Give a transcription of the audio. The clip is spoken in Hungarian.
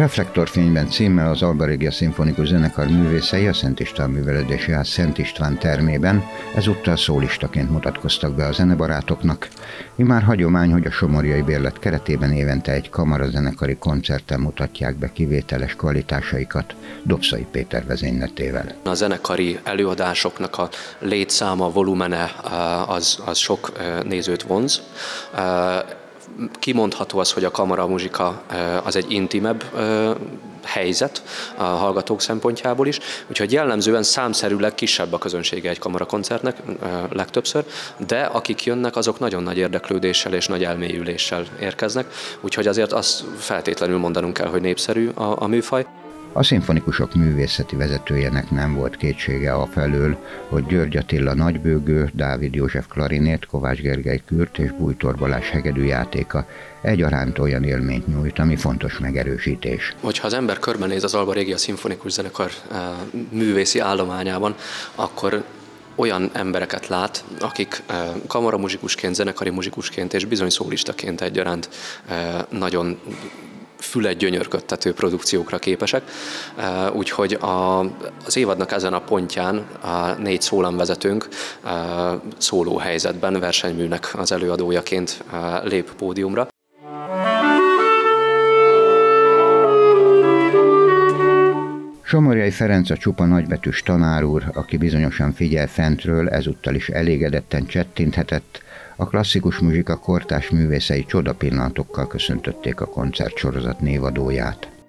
Reflektorfényben címmel az Alba Regia Szimfonikus Zenekar művészei a Szent István Művelődési Ház Szent István termében ezúttal szólistaként mutatkoztak be a zenebarátoknak. Imár hagyomány, hogy a Somorjai Bérlet keretében évente egy kamarazenekari koncerten mutatják be kivételes kvalitásaikat Dobszai Péter vezényletével. A zenekari előadásoknak a létszáma, volumene az, az sok nézőt vonz kimondható az, hogy a kamara muzsika az egy intimebb helyzet a hallgatók szempontjából is, úgyhogy jellemzően számszerűleg kisebb a közönsége egy kamarakoncertnek legtöbbször, de akik jönnek, azok nagyon nagy érdeklődéssel és nagy elmélyüléssel érkeznek, úgyhogy azért azt feltétlenül mondanunk kell, hogy népszerű a, a műfaj. A szimfonikusok művészeti vezetőjének nem volt kétsége a felől, hogy György Attila nagybőgő, Dávid József klarinét, Kovács Gergely kürt és Bújtor Balázs hegedű játéka egyaránt olyan élményt nyújt, ami fontos megerősítés. Hogyha az ember körbenéz az Alba Régia Szimfonikus Zenekar eh, művészi állományában, akkor olyan embereket lát, akik eh, kamaramuzsikusként, zenekari muzsikusként és bizony szólistaként egyaránt eh, nagyon fület gyönyörködtető produkciókra képesek. Úgyhogy a, az évadnak ezen a pontján a négy szólamvezetőnk szóló helyzetben versenyműnek az előadójaként lép pódiumra. Somorjai Ferenc a csupa nagybetűs tanár úr, aki bizonyosan figyel fentről, ezúttal is elégedetten csettinthetett, a klasszikus muzsika kortás művészei csodapillanatokkal köszöntötték a koncertsorozat névadóját.